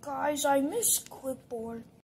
Guys, I miss Clipboard.